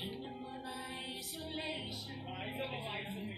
Congratulations.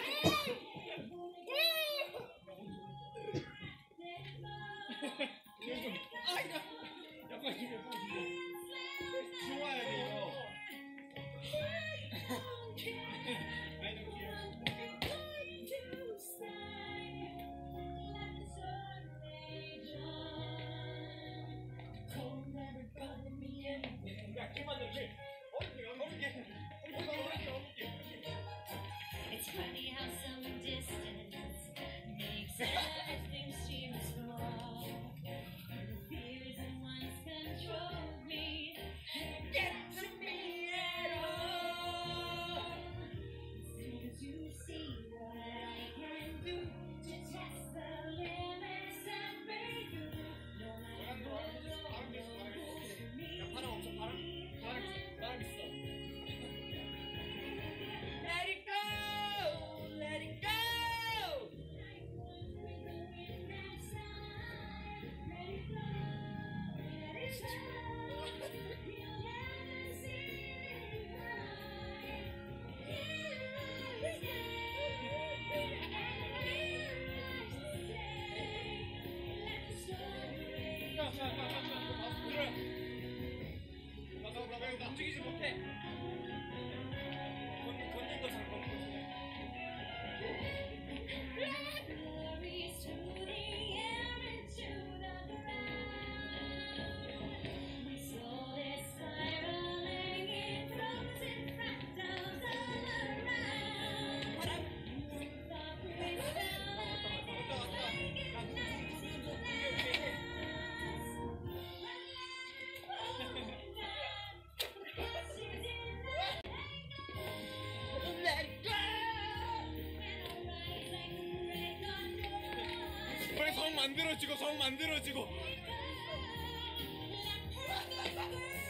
움직이지 못해. 만들어지고 성 만들어지고. 아, 네.